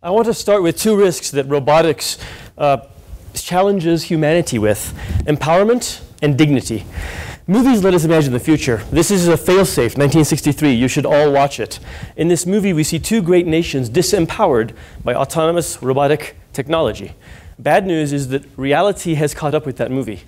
I want to start with two risks that robotics uh, challenges humanity with empowerment and dignity. Movies let us imagine the future. This is a failsafe, 1963. You should all watch it. In this movie, we see two great nations disempowered by autonomous robotic technology. Bad news is that reality has caught up with that movie.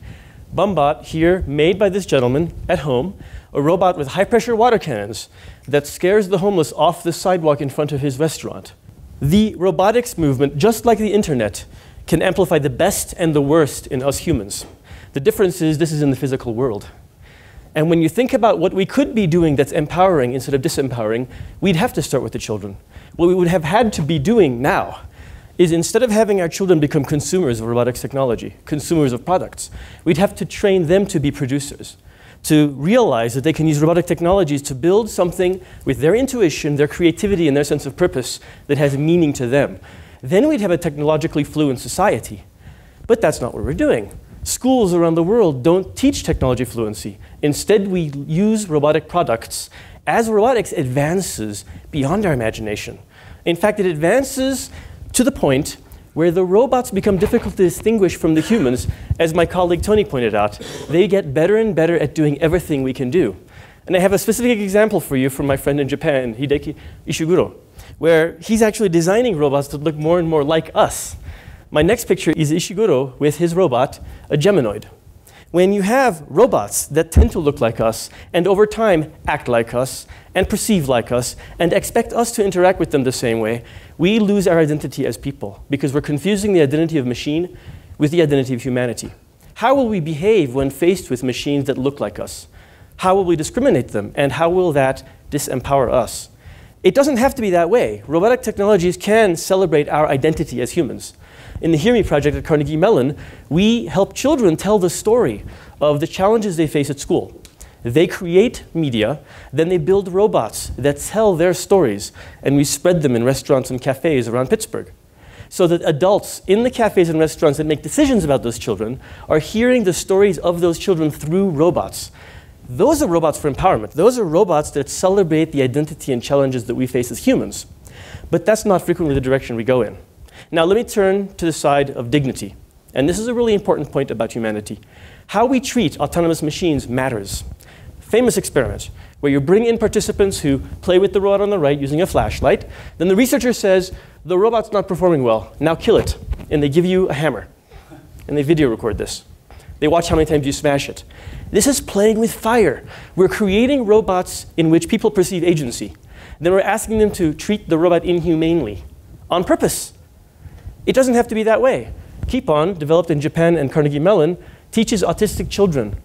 Bumbot, here, made by this gentleman at home, a robot with high pressure water cannons that scares the homeless off the sidewalk in front of his restaurant. The robotics movement, just like the internet, can amplify the best and the worst in us humans. The difference is this is in the physical world. And when you think about what we could be doing that's empowering instead of disempowering, we'd have to start with the children. What we would have had to be doing now is instead of having our children become consumers of robotics technology, consumers of products, we'd have to train them to be producers, to realize that they can use robotic technologies to build something with their intuition, their creativity, and their sense of purpose that has meaning to them. Then we'd have a technologically fluent society. But that's not what we're doing. Schools around the world don't teach technology fluency. Instead, we use robotic products as robotics advances beyond our imagination. In fact, it advances to the point where the robots become difficult to distinguish from the humans. As my colleague Tony pointed out, they get better and better at doing everything we can do. And I have a specific example for you from my friend in Japan, Hideki Ishiguro, where he's actually designing robots to look more and more like us. My next picture is Ishiguro with his robot, a Geminoid. When you have robots that tend to look like us and over time act like us and perceive like us and expect us to interact with them the same way, we lose our identity as people because we're confusing the identity of machine with the identity of humanity. How will we behave when faced with machines that look like us? How will we discriminate them and how will that disempower us? It doesn't have to be that way. Robotic technologies can celebrate our identity as humans. In the Hear Me project at Carnegie Mellon, we help children tell the story of the challenges they face at school. They create media, then they build robots that tell their stories, and we spread them in restaurants and cafes around Pittsburgh. So that adults in the cafes and restaurants that make decisions about those children are hearing the stories of those children through robots. Those are robots for empowerment. Those are robots that celebrate the identity and challenges that we face as humans. But that's not frequently the direction we go in. Now, let me turn to the side of dignity. And this is a really important point about humanity. How we treat autonomous machines matters. Famous experiment where you bring in participants who play with the robot on the right using a flashlight. Then the researcher says, the robot's not performing well, now kill it. And they give you a hammer. And they video record this. They watch how many times you smash it. This is playing with fire. We're creating robots in which people perceive agency. Then we're asking them to treat the robot inhumanely on purpose. It doesn't have to be that way. Keepon, developed in Japan and Carnegie Mellon, teaches autistic children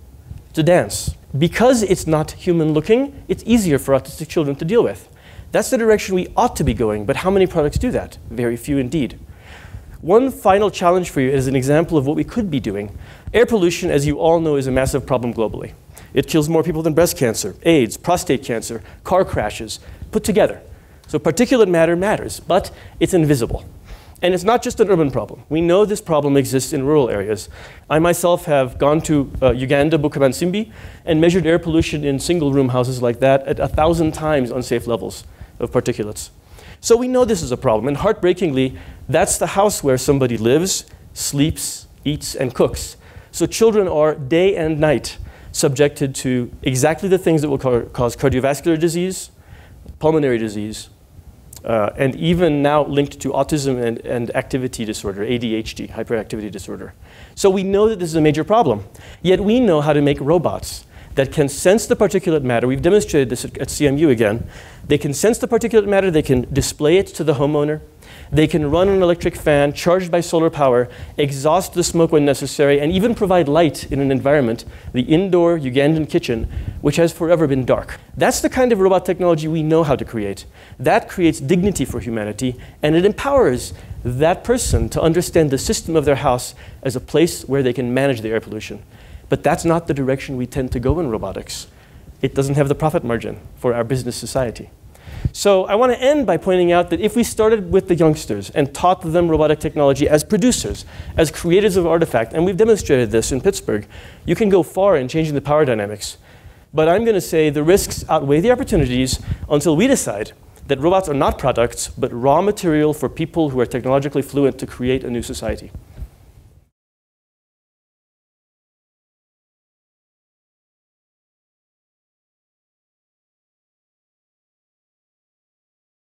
to dance. Because it's not human looking, it's easier for autistic children to deal with. That's the direction we ought to be going, but how many products do that? Very few indeed. One final challenge for you is an example of what we could be doing. Air pollution, as you all know, is a massive problem globally. It kills more people than breast cancer, AIDS, prostate cancer, car crashes, put together. So particulate matter matters, but it's invisible. And it's not just an urban problem. We know this problem exists in rural areas. I myself have gone to uh, Uganda, Bukomansimbi, and measured air pollution in single room houses like that at a thousand times unsafe levels of particulates. So we know this is a problem. And heartbreakingly, that's the house where somebody lives, sleeps, eats, and cooks. So children are day and night subjected to exactly the things that will ca cause cardiovascular disease, pulmonary disease, uh, and even now linked to autism and, and activity disorder, ADHD, hyperactivity disorder. So we know that this is a major problem. Yet we know how to make robots that can sense the particulate matter. We've demonstrated this at, at CMU again. They can sense the particulate matter, they can display it to the homeowner, they can run an electric fan charged by solar power, exhaust the smoke when necessary, and even provide light in an environment, the indoor Ugandan kitchen, which has forever been dark. That's the kind of robot technology we know how to create. That creates dignity for humanity, and it empowers that person to understand the system of their house as a place where they can manage the air pollution. But that's not the direction we tend to go in robotics. It doesn't have the profit margin for our business society. So I want to end by pointing out that if we started with the youngsters and taught them robotic technology as producers, as creators of artifact, and we've demonstrated this in Pittsburgh, you can go far in changing the power dynamics. But I'm going to say the risks outweigh the opportunities until we decide that robots are not products, but raw material for people who are technologically fluent to create a new society.